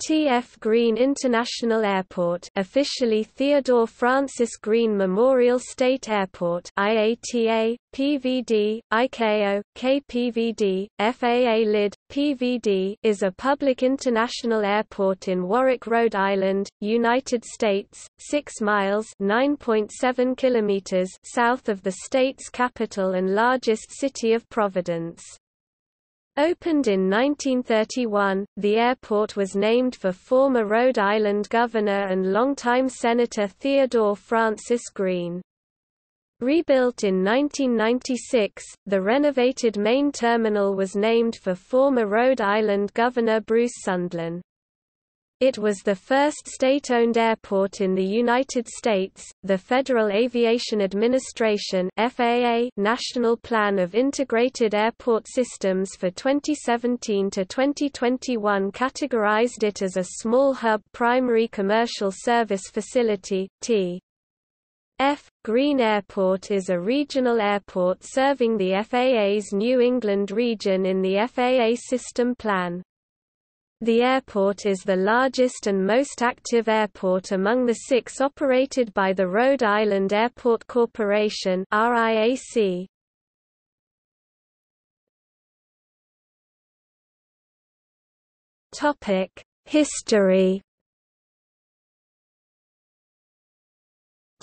T.F. Green International Airport officially Theodore Francis Green Memorial State Airport IATA, PVD, ICAO, KPVD, FAA LID, PVD is a public international airport in Warwick, Rhode Island, United States, 6 miles (9.7 kilometers) south of the state's capital and largest city of Providence. Opened in 1931, the airport was named for former Rhode Island Governor and longtime Senator Theodore Francis Green. Rebuilt in 1996, the renovated main terminal was named for former Rhode Island Governor Bruce Sundlun. It was the first state-owned airport in the United States. The Federal Aviation Administration (FAA) National Plan of Integrated Airport Systems for 2017 to 2021 categorized it as a small hub primary commercial service facility (T. F. Green Airport is a regional airport serving the FAA's New England region in the FAA System Plan. The airport is the largest and most active airport among the six operated by the Rhode Island Airport Corporation RIAC. History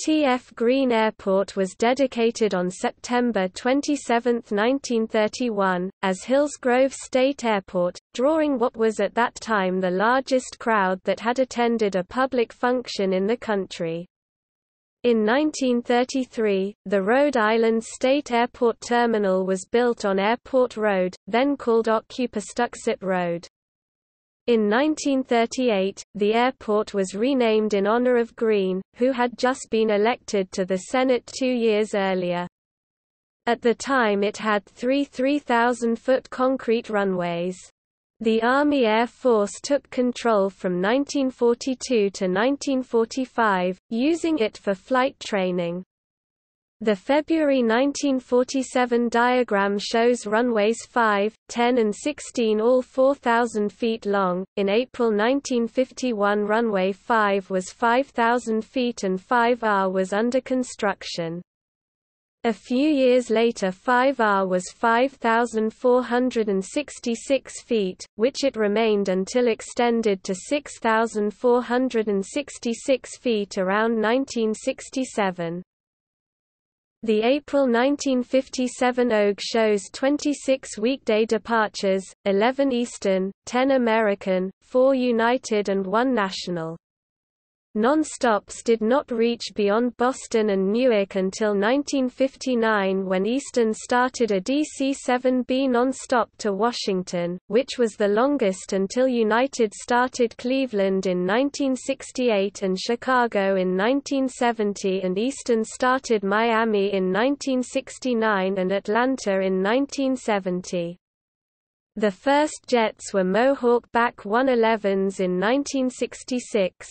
T.F. Green Airport was dedicated on September 27, 1931, as Hillsgrove State Airport, drawing what was at that time the largest crowd that had attended a public function in the country. In 1933, the Rhode Island State Airport Terminal was built on Airport Road, then called Occupatuxet Road. In 1938, the airport was renamed in honor of Green, who had just been elected to the Senate two years earlier. At the time it had three 3,000-foot concrete runways. The Army Air Force took control from 1942 to 1945, using it for flight training. The February 1947 diagram shows runways 5, 10 and 16 all 4,000 feet long. In April 1951 runway 5 was 5,000 feet and 5R was under construction. A few years later 5R was 5,466 feet, which it remained until extended to 6,466 feet around 1967. The April 1957 OG shows 26 weekday departures, 11 Eastern, 10 American, 4 United and 1 National. Non-stops did not reach beyond Boston and Newark until 1959 when Eastern started a DC-7B non-stop to Washington, which was the longest until United started Cleveland in 1968 and Chicago in 1970 and Eastern started Miami in 1969 and Atlanta in 1970. The first jets were Mohawk BAC 111s in 1966.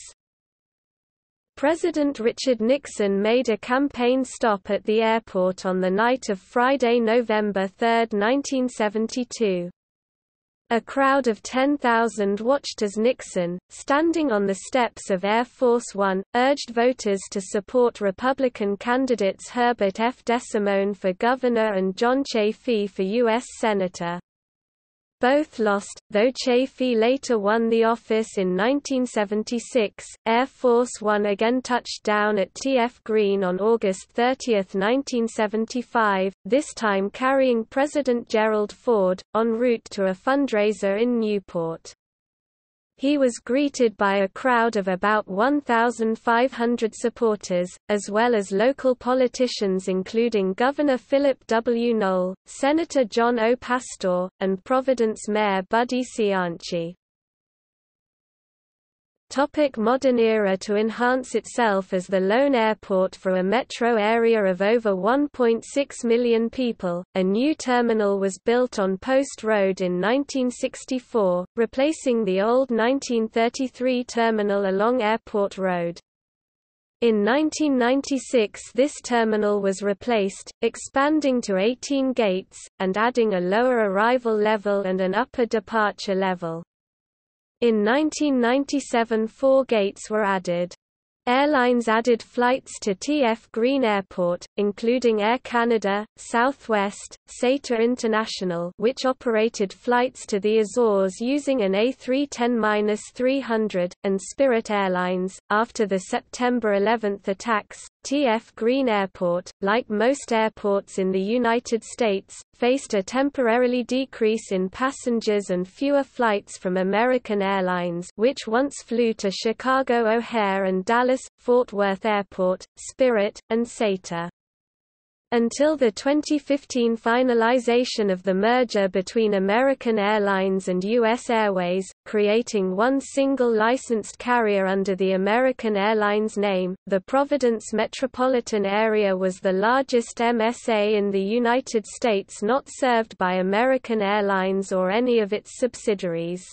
President Richard Nixon made a campaign stop at the airport on the night of Friday, November 3, 1972. A crowd of 10,000 watched as Nixon, standing on the steps of Air Force One, urged voters to support Republican candidates Herbert F. DeSimone for governor and John Chafee for U.S. Senator. Both lost, though Chafee later won the office in 1976. Air Force One again touched down at TF Green on August 30, 1975, this time carrying President Gerald Ford, en route to a fundraiser in Newport. He was greeted by a crowd of about 1,500 supporters, as well as local politicians including Governor Philip W. Noel, Senator John O. Pastore, and Providence Mayor Buddy Cianci. Topic modern era To enhance itself as the lone airport for a metro area of over 1.6 million people, a new terminal was built on Post Road in 1964, replacing the old 1933 terminal along Airport Road. In 1996 this terminal was replaced, expanding to 18 gates, and adding a lower arrival level and an upper departure level. In 1997 four gates were added. Airlines added flights to TF Green Airport, including Air Canada, Southwest, SATA International which operated flights to the Azores using an A310-300, and Spirit Airlines. After the September 11 attacks, TF Green Airport, like most airports in the United States, faced a temporarily decrease in passengers and fewer flights from American Airlines which once flew to Chicago O'Hare and Dallas, Fort Worth Airport, Spirit, and SATA. Until the 2015 finalization of the merger between American Airlines and U.S. Airways, creating one single licensed carrier under the American Airlines name, the Providence metropolitan area was the largest MSA in the United States not served by American Airlines or any of its subsidiaries.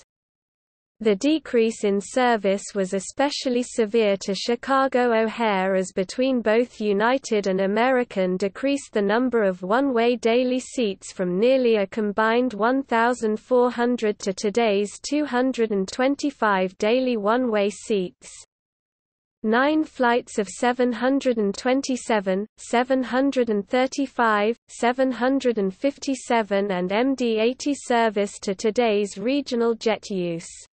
The decrease in service was especially severe to Chicago O'Hare as between both United and American decreased the number of one-way daily seats from nearly a combined 1,400 to today's 225 daily one-way seats. Nine flights of 727, 735, 757 and MD-80 service to today's regional jet use.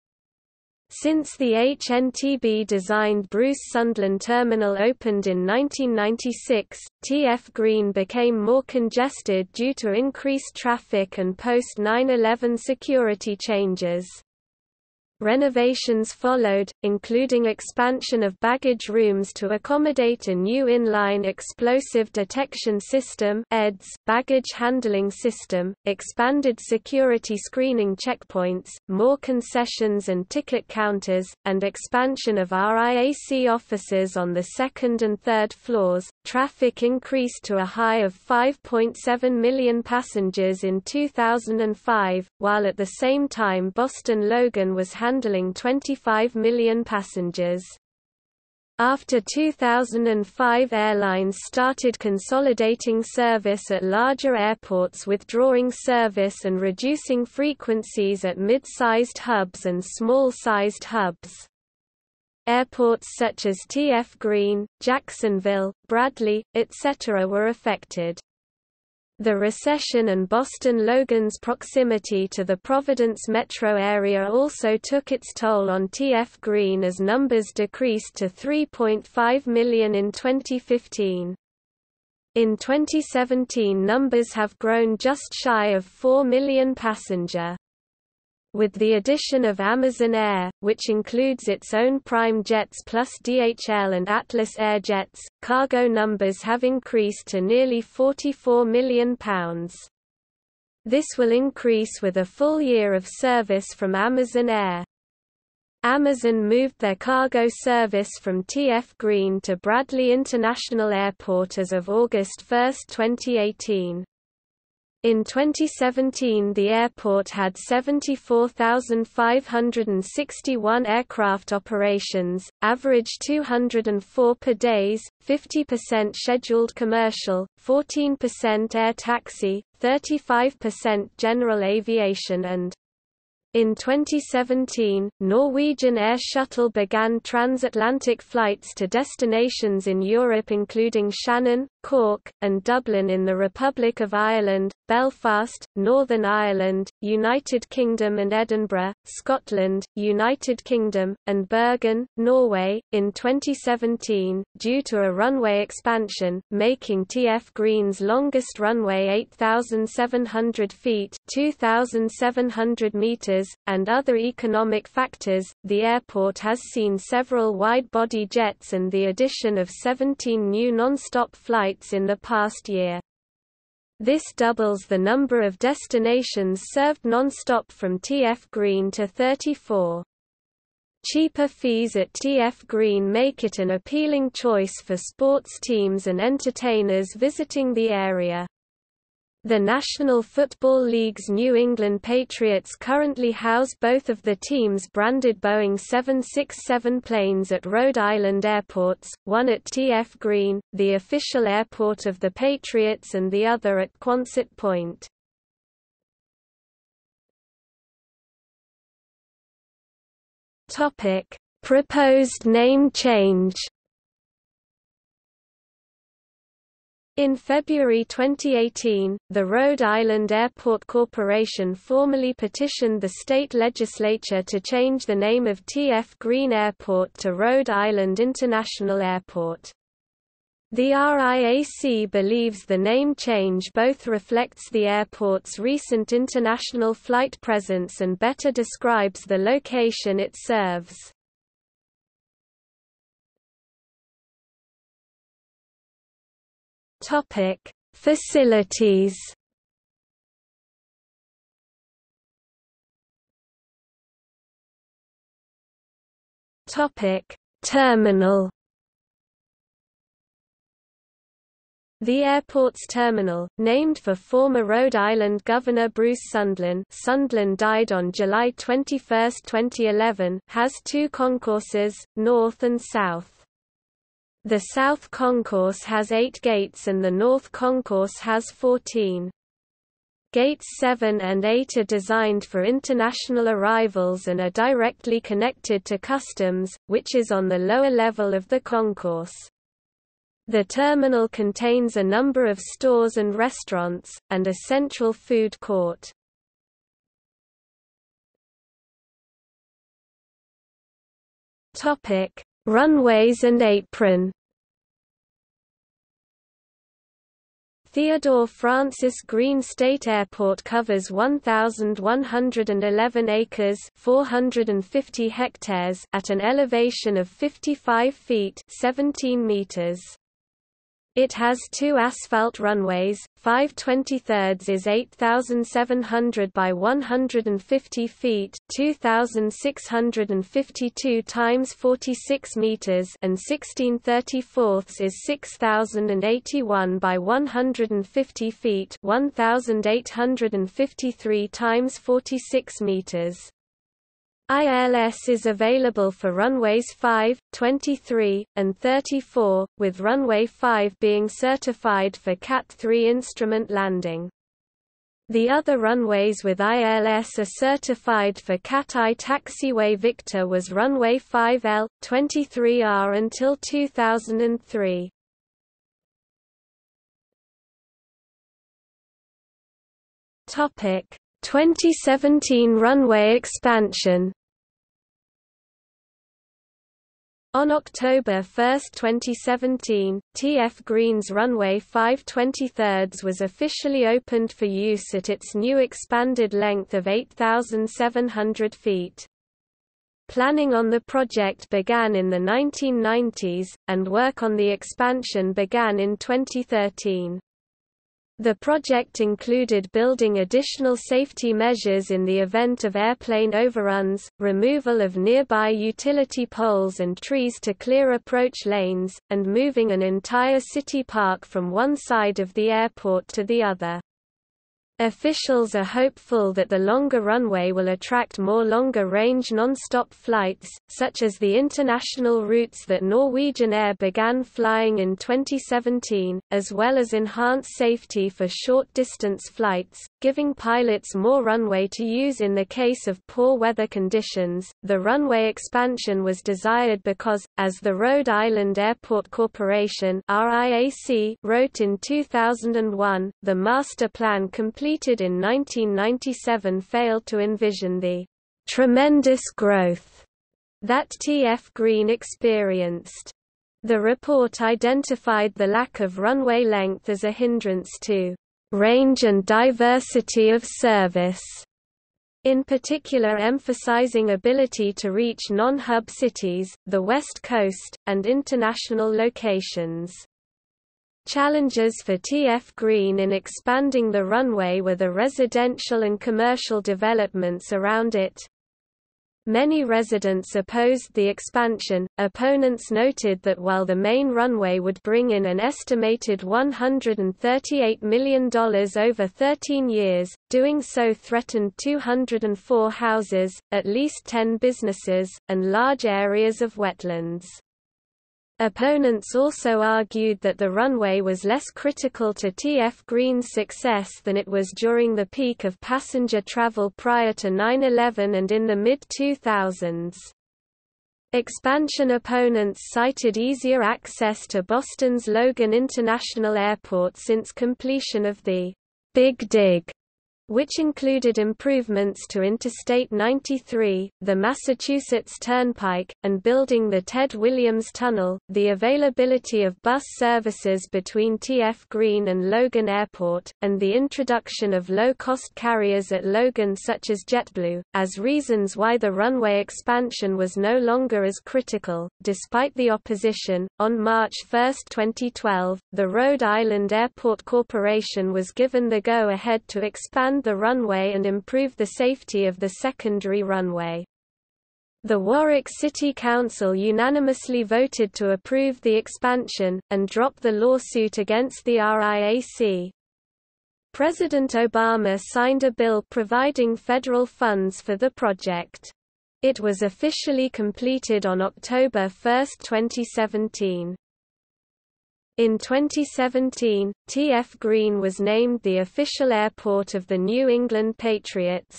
Since the HNTB-designed Bruce Sundlun Terminal opened in 1996, TF Green became more congested due to increased traffic and post-9-11 security changes. Renovations followed, including expansion of baggage rooms to accommodate a new inline explosive detection system EDS, baggage handling system, expanded security screening checkpoints, more concessions and ticket counters, and expansion of RIAC offices on the second and third floors. Traffic increased to a high of 5.7 million passengers in 2005, while at the same time Boston Logan was handling 25 million passengers. After 2005 airlines started consolidating service at larger airports withdrawing service and reducing frequencies at mid-sized hubs and small-sized hubs. Airports such as TF Green, Jacksonville, Bradley, etc. were affected. The recession and Boston Logan's proximity to the Providence metro area also took its toll on TF Green as numbers decreased to 3.5 million in 2015. In 2017 numbers have grown just shy of 4 million passenger. With the addition of Amazon Air, which includes its own Prime Jets plus DHL and Atlas Air Jets, cargo numbers have increased to nearly £44 million. This will increase with a full year of service from Amazon Air. Amazon moved their cargo service from TF Green to Bradley International Airport as of August 1, 2018. In 2017 the airport had 74,561 aircraft operations, average 204 per days, 50% scheduled commercial, 14% air taxi, 35% general aviation and in 2017, Norwegian Air Shuttle began transatlantic flights to destinations in Europe including Shannon, Cork, and Dublin in the Republic of Ireland, Belfast, Northern Ireland, United Kingdom and Edinburgh, Scotland, United Kingdom, and Bergen, Norway, in 2017, due to a runway expansion, making TF Green's longest runway 8,700 feet 2,700 meters, and other economic factors, the airport has seen several wide-body jets and the addition of 17 new non-stop flights flights in the past year. This doubles the number of destinations served non-stop from TF Green to 34. Cheaper fees at TF Green make it an appealing choice for sports teams and entertainers visiting the area. The National Football League's New England Patriots currently house both of the team's branded Boeing 767 planes at Rhode Island airports, one at TF Green, the official airport of the Patriots and the other at Quonset Point. Proposed name change. In February 2018, the Rhode Island Airport Corporation formally petitioned the state legislature to change the name of TF Green Airport to Rhode Island International Airport. The RIAC believes the name change both reflects the airport's recent international flight presence and better describes the location it serves. Topic: Facilities. Topic: Terminal. The airport's terminal, named for former Rhode Island Governor Bruce Sundlun Sundlun died on July 21, 2011, has two concourses, north and south. The South Concourse has eight gates and the North Concourse has 14. Gates 7 and 8 are designed for international arrivals and are directly connected to customs, which is on the lower level of the concourse. The terminal contains a number of stores and restaurants, and a central food court. Runways and apron Theodore Francis Green State Airport covers 1,111 acres 450 hectares at an elevation of 55 feet 17 meters. It has two asphalt runways, 5 23 is 8,700 by 150 feet 2,652 times 46 meters and 16 34 is 6,081 by 150 feet 1,853 times 46 meters. ILS is available for runways 5, 23, and 34, with runway 5 being certified for Cat 3 instrument landing. The other runways with ILS are certified for Cat I. Taxiway Victor was runway 5L, 23R until 2003. Topic 2017 runway expansion On October 1, 2017, TF Green's runway 5 23 was officially opened for use at its new expanded length of 8,700 feet. Planning on the project began in the 1990s, and work on the expansion began in 2013. The project included building additional safety measures in the event of airplane overruns, removal of nearby utility poles and trees to clear approach lanes, and moving an entire city park from one side of the airport to the other. Officials are hopeful that the longer runway will attract more longer-range non-stop flights, such as the international routes that Norwegian Air began flying in 2017, as well as enhance safety for short-distance flights, giving pilots more runway to use in the case of poor weather conditions. The runway expansion was desired because, as the Rhode Island Airport Corporation (RIAC) wrote in 2001, the master plan completed completed in 1997 failed to envision the tremendous growth that TF Green experienced. The report identified the lack of runway length as a hindrance to range and diversity of service, in particular emphasizing ability to reach non-hub cities, the West Coast, and international locations. Challenges for TF Green in expanding the runway were the residential and commercial developments around it. Many residents opposed the expansion. Opponents noted that while the main runway would bring in an estimated $138 million over 13 years, doing so threatened 204 houses, at least 10 businesses, and large areas of wetlands. Opponents also argued that the runway was less critical to TF Green's success than it was during the peak of passenger travel prior to 9-11 and in the mid-2000s. Expansion opponents cited easier access to Boston's Logan International Airport since completion of the Big Dig which included improvements to Interstate 93, the Massachusetts Turnpike, and building the Ted Williams Tunnel. The availability of bus services between TF Green and Logan Airport, and the introduction of low cost carriers at Logan such as JetBlue, as reasons why the runway expansion was no longer as critical. Despite the opposition, on March 1, 2012, the Rhode Island Airport Corporation was given the go ahead to expand the runway and improve the safety of the secondary runway. The Warwick City Council unanimously voted to approve the expansion, and drop the lawsuit against the RIAC. President Obama signed a bill providing federal funds for the project. It was officially completed on October 1, 2017. In 2017, TF Green was named the official airport of the New England Patriots.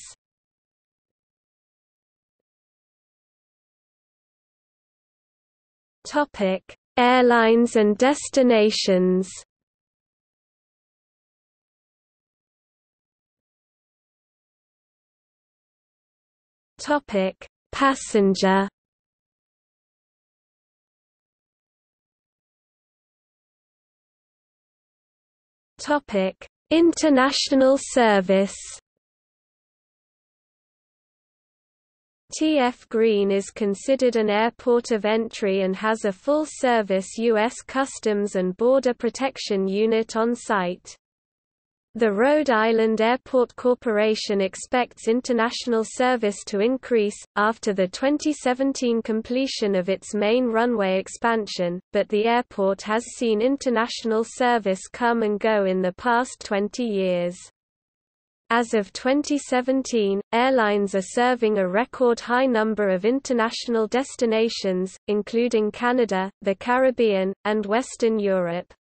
Topic: Airlines and destinations. Topic: Passenger Topic: International service. TF Green is considered an airport of entry and has a full-service U.S. Customs and Border Protection unit on site. The Rhode Island Airport Corporation expects international service to increase, after the 2017 completion of its main runway expansion, but the airport has seen international service come and go in the past 20 years. As of 2017, airlines are serving a record high number of international destinations, including Canada, the Caribbean, and Western Europe.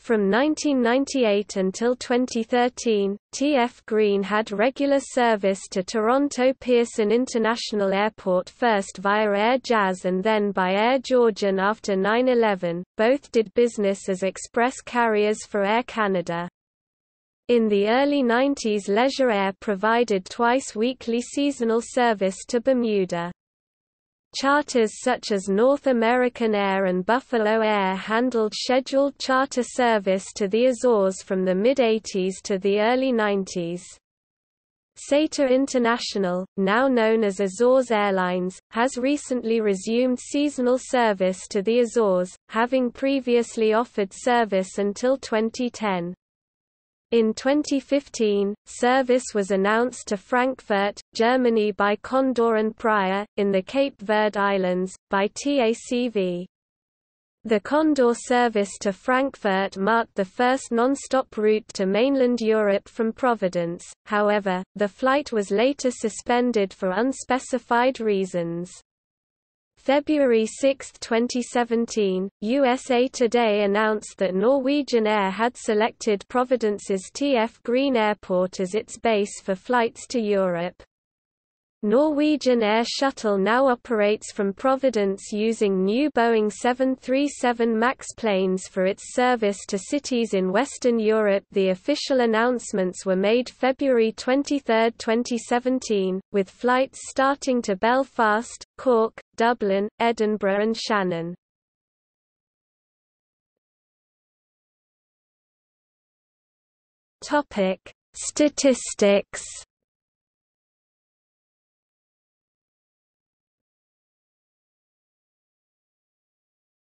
From 1998 until 2013, TF Green had regular service to Toronto Pearson International Airport first via Air Jazz and then by Air Georgian after 9-11, both did business as express carriers for Air Canada. In the early 90s Leisure Air provided twice-weekly seasonal service to Bermuda. Charters such as North American Air and Buffalo Air handled scheduled charter service to the Azores from the mid-80s to the early 90s. SATA International, now known as Azores Airlines, has recently resumed seasonal service to the Azores, having previously offered service until 2010. In 2015, service was announced to Frankfurt, Germany by Condor and Praia, in the Cape Verde Islands, by TACV. The Condor service to Frankfurt marked the first non-stop route to mainland Europe from Providence, however, the flight was later suspended for unspecified reasons. February 6, 2017, USA Today announced that Norwegian Air had selected Providence's TF Green Airport as its base for flights to Europe. Norwegian Air Shuttle now operates from Providence using new Boeing 737 MAX planes for its service to cities in Western Europe. The official announcements were made February 23, 2017, with flights starting to Belfast, Cork, Dublin, Edinburgh, and Shannon. Topic: Statistics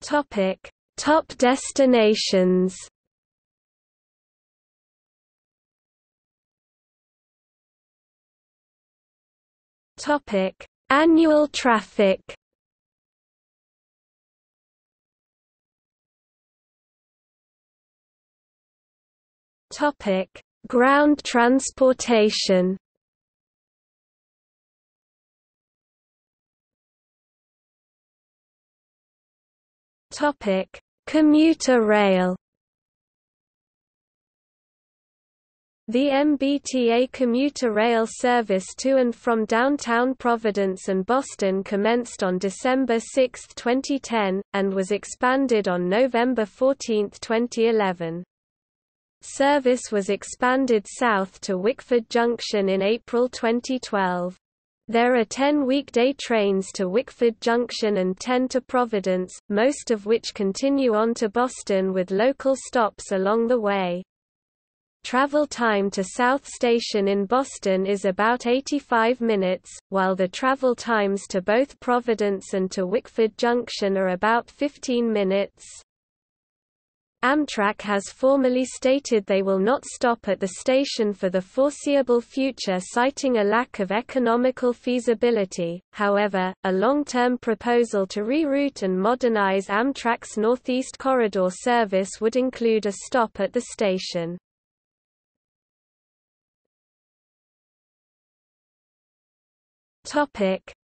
Topic: Top destinations. Topic: Annual traffic. Topic: Ground transportation. Topic: Commuter rail. The MBTA commuter rail service to and from downtown Providence and Boston commenced on December 6, 2010, and was expanded on November 14, 2011. Service was expanded south to Wickford Junction in April 2012. There are 10 weekday trains to Wickford Junction and 10 to Providence, most of which continue on to Boston with local stops along the way. Travel time to South Station in Boston is about 85 minutes, while the travel times to both Providence and to Wickford Junction are about 15 minutes. Amtrak has formally stated they will not stop at the station for the foreseeable future citing a lack of economical feasibility, however, a long-term proposal to reroute and modernize Amtrak's Northeast Corridor service would include a stop at the station.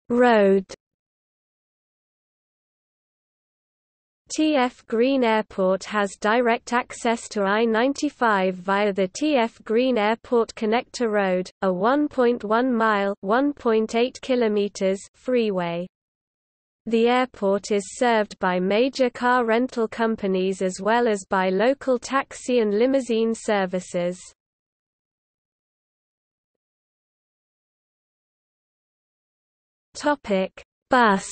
Road. TF Green Airport has direct access to I-95 via the TF Green Airport Connector Road, a 1.1-mile (1.8 kilometers) freeway. The airport is served by major car rental companies as well as by local taxi and limousine services. Topic: Bus.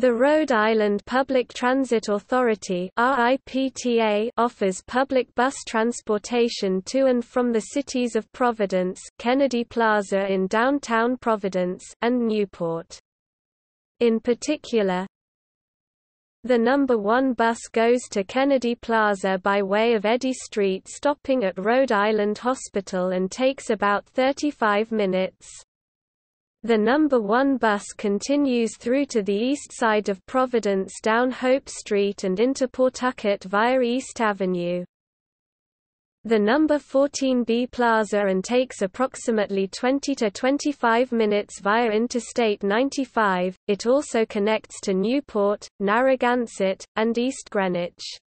The Rhode Island Public Transit Authority offers public bus transportation to and from the cities of Providence Kennedy Plaza in downtown Providence and Newport. In particular, the number 1 bus goes to Kennedy Plaza by way of Eddy Street stopping at Rhode Island Hospital and takes about 35 minutes. The number 1 bus continues through to the east side of Providence down Hope Street and into Pawtucket via East Avenue the number 14B Plaza and takes approximately 20 to 25 minutes via Interstate 95. It also connects to Newport, Narragansett, and East Greenwich.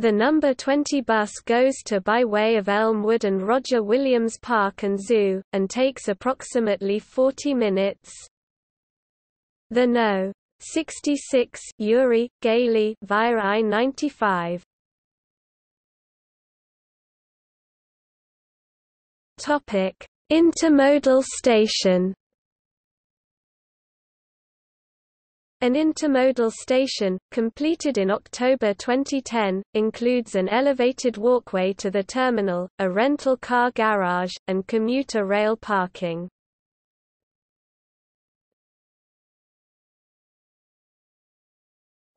The number 20 bus goes to by way of Elmwood and Roger Williams Park and Zoo, and takes approximately 40 minutes. The No. 66 Uri, Gailey via I-95 Topic: Intermodal station. An intermodal station, completed in October 2010, includes an elevated walkway to the terminal, a rental car garage, and commuter rail parking.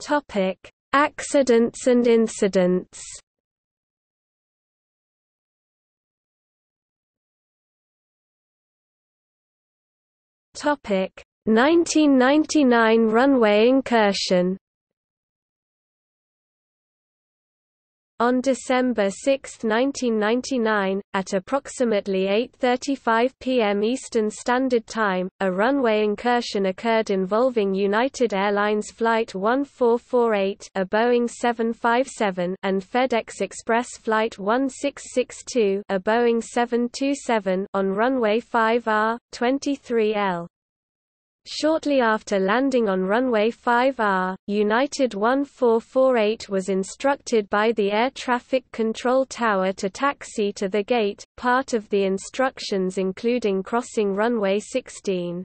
Topic: Accidents and incidents Topic 1999 runway incursion On December 6, 1999, at approximately 8.35 p.m. Eastern Standard Time, a runway incursion occurred involving United Airlines Flight 1448 a Boeing 757 and FedEx Express Flight 1662 a Boeing 727 on runway 5R, 23L. Shortly after landing on runway 5R, United 1448 was instructed by the Air Traffic Control Tower to taxi to the gate, part of the instructions including crossing runway 16.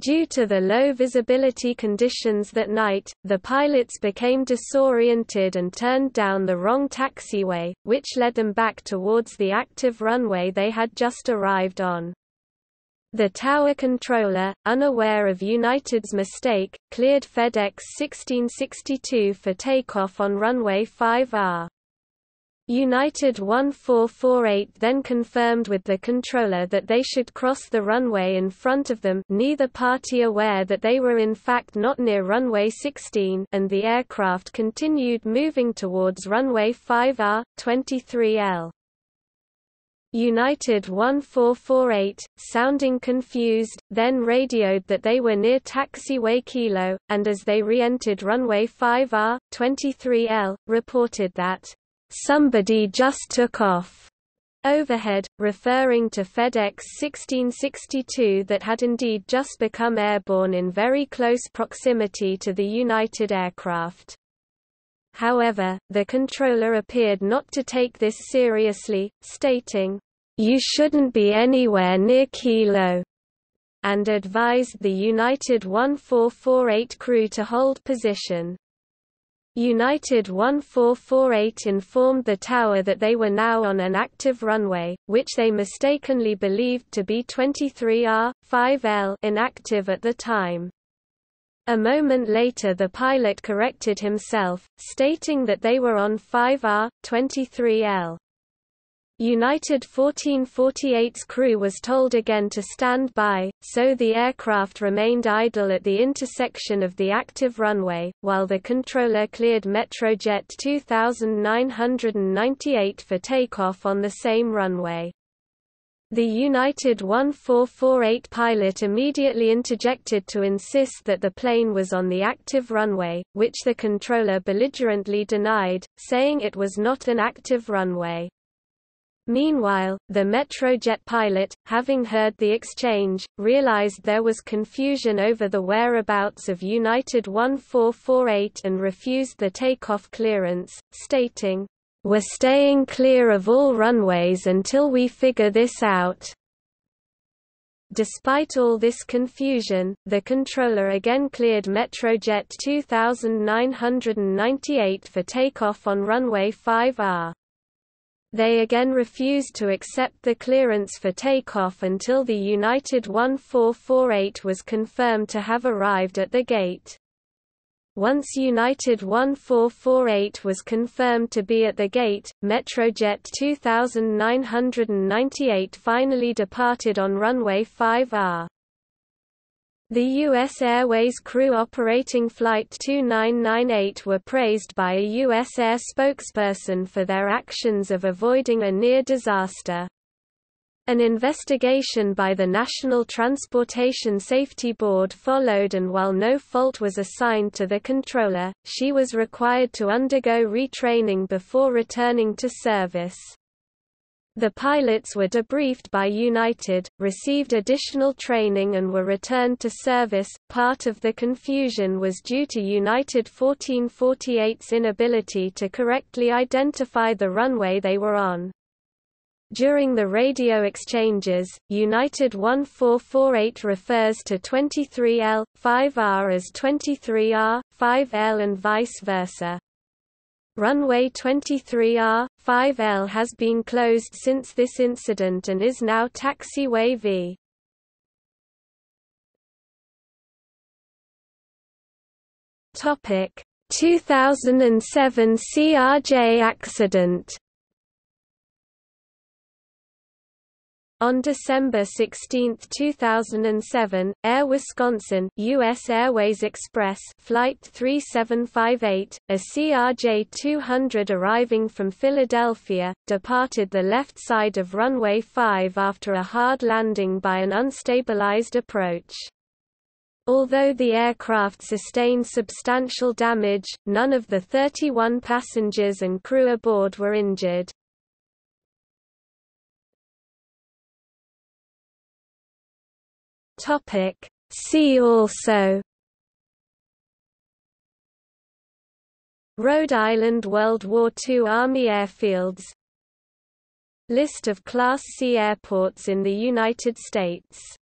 Due to the low visibility conditions that night, the pilots became disoriented and turned down the wrong taxiway, which led them back towards the active runway they had just arrived on. The tower controller, unaware of United's mistake, cleared FedEx 1662 for takeoff on runway 5R. United 1448 then confirmed with the controller that they should cross the runway in front of them neither party aware that they were in fact not near runway 16 and the aircraft continued moving towards runway 5R, 23L. United 1448, sounding confused, then radioed that they were near taxiway Kilo, and as they re-entered runway 5R, 23L, reported that, "...somebody just took off." overhead, referring to FedEx 1662 that had indeed just become airborne in very close proximity to the United aircraft. However, the controller appeared not to take this seriously, stating, "'You shouldn't be anywhere near Kilo' and advised the United 1448 crew to hold position. United 1448 informed the tower that they were now on an active runway, which they mistakenly believed to be 23R, 5L inactive at the time. A moment later the pilot corrected himself, stating that they were on 5R, 23L. United 1448's crew was told again to stand by, so the aircraft remained idle at the intersection of the active runway, while the controller cleared Metrojet 2998 for takeoff on the same runway. The United 1448 pilot immediately interjected to insist that the plane was on the active runway, which the controller belligerently denied, saying it was not an active runway. Meanwhile, the Metrojet pilot, having heard the exchange, realized there was confusion over the whereabouts of United 1448 and refused the takeoff clearance, stating, we're staying clear of all runways until we figure this out. Despite all this confusion, the controller again cleared Metrojet 2998 for takeoff on runway 5R. They again refused to accept the clearance for takeoff until the United 1448 was confirmed to have arrived at the gate. Once United 1448 was confirmed to be at the gate, Metrojet 2998 finally departed on runway 5R. The U.S. Airways crew operating Flight 2998 were praised by a U.S. Air spokesperson for their actions of avoiding a near disaster. An investigation by the National Transportation Safety Board followed and while no fault was assigned to the controller, she was required to undergo retraining before returning to service. The pilots were debriefed by United, received additional training and were returned to service. Part of the confusion was due to United 1448's inability to correctly identify the runway they were on. During the radio exchanges, United 1448 refers to 23L, 5R as 23R, 5L and vice versa. Runway 23R, 5L has been closed since this incident and is now taxiway V. Topic 2007 CRJ accident On December 16, 2007, Air Wisconsin US Airways Express Flight 3758, a CRJ-200 arriving from Philadelphia, departed the left side of runway 5 after a hard landing by an unstabilized approach. Although the aircraft sustained substantial damage, none of the 31 passengers and crew aboard were injured. Topic. See also. Rhode Island World War II Army airfields. List of Class C airports in the United States